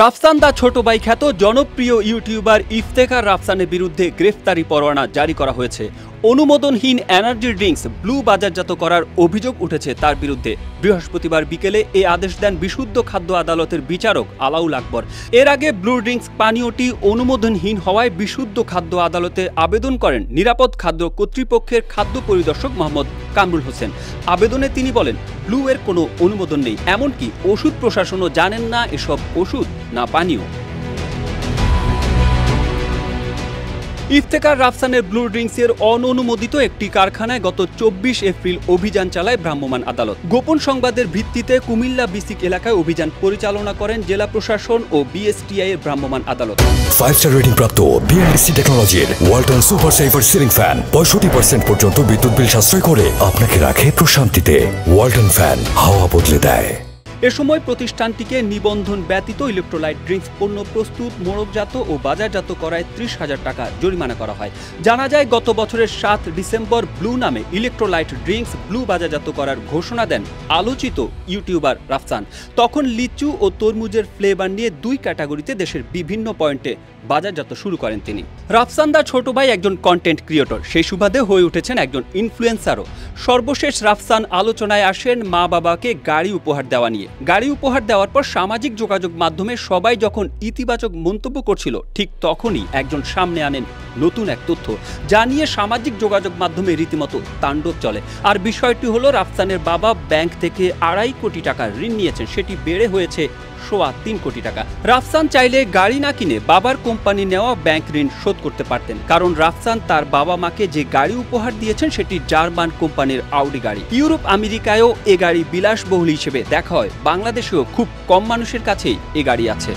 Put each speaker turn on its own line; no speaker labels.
রাফসান দা ছোট ভাই খ্যাত জনপ্রিয় ইউটিউবার ইফতেখার রাফসানের বিরুদ্ধে গ্রেফতারি পরোয়ানা জারি করা হয়েছে। অনুমোদনহীন এনার্জি ড্রিঙ্কস ব্লু বাজারজাত করার অভিযোগ উঠেছে তার বিরুদ্ধে। বৃহস্পতিবার বিকেলে এ আদেশ দেন বিশুদ্ধ খাদ্য আদালতের বিচারক আলাউল আকবর। এর আগে ব্লু ড্রিঙ্কস পানীয়টি অনুমোদনহীন হওয়ায় বিশুদ্ধ খাদ্য আদালতে আবেদন করেন নিরাপদ খাদ্য কর্তৃপক্ষের খাদ্য পরিদর্শক মোহাম্মদ কামরুল হোসেন। আবেদনে তিনি বলেন ব্লু এর কোনো অনুমোদন নেই। এমনকি ওষুধ প্রশাসনও জানেন না এসব ওষুধ, না পানীয়। ইফতেকার রাফসানের ব্লু ড্রিঙ্কসের অননুমোদিত একটি কারখানায় গত চব্বিশ এপ্রিল অভিযান চালায় ভ্রাম্যমাণ আদালত। গোপন সংবাদের ভিত্তিতে কুমিল্লা বিসিক এলাকায় অভিযান পরিচালনা করেন জেলা প্রশাসন ও বিএসটিআই এর ভ্রাম্যমাণ আদালত।
ফাইভ স্টার রেটিং প্রাপ্ত বিএনডিসি টেকনোলজির Walton super saver ceiling fan পঁয়ষট্টি পার্সেন্ট পর্যন্ত বিদ্যুৎ বিল সাশ্রয় করে আপনাকে রাখে প্রশান্তিতে। ওয়ালটন ফ্যান হাওয়া বদলে দেয়।
এ সময় প্রতিষ্ঠানটিকে নিবন্ধন ব্যতীত ইলেকট্রোলাইট ড্রিঙ্কস, পণ্য প্রস্তুত, মোড়কজাত ও বাজারজাত করায় ত্রিশ হাজার টাকা জরিমানা করা হয়। জানা যায়, গত বছরের সাত ডিসেম্বর ব্লু নামে ইলেকট্রোলাইট ড্রিঙ্কস ব্লু বাজারজাত করার ঘোষণা দেন আলোচিত ইউটিউবার রাফসান। তখন লিচু ও তরমুজের ফ্লেভার নিয়ে দুই ক্যাটাগরিতে দেশের বিভিন্ন পয়েন্টে বাজারজাত শুরু করেন তিনি। রাফসান দা ছোট ভাই একজন কন্টেন্ট ক্রিয়েটর সেই সুবাদে হয়ে উঠেছেন একজন ইনফ্লুয়েন্সারও সর্বশেষ রাফসান আলোচনায় আসেন মা বাবাকে গাড়ি উপহার দেওয়া নিয়ে। গাড়ি উপহার দেওয়ার পর সামাজিক যোগাযোগ মাধ্যমে সবাই যখন ইতিবাচক মন্তব্য করছিল, ঠিক তখনই একজন সামনে আনেন নতুন এক তথ্য, যা নিয়ে সামাজিক যোগাযোগ মাধ্যমে রীতিমতো তাণ্ডব চলে। আর বিষয়টি হলো, রাফসানের বাবা ব্যাংক থেকে আড়াই কোটি টাকা ঋণ নিয়েছেন, সেটি বেড়ে হয়েছে সোয়া তিন কোটি টাকা। রাফসান চাইলে গাড়ি না কিনে বাবার কোম্পানি নেওয়া ব্যাংক ঋণ শোধ করতে পারতেন। কারণ রাফসান তার বাবা মাকে যে গাড়ি উপহার দিয়েছেন সেটি জার্মান কোম্পানির আউডি গাড়ি। ইউরোপ আমেরিকায়ও এ গাড়ি বিলাসবহুল হিসেবে দেখা হয়। বাংলাদেশেও খুব কম মানুষের কাছেই এ গাড়ি আছে।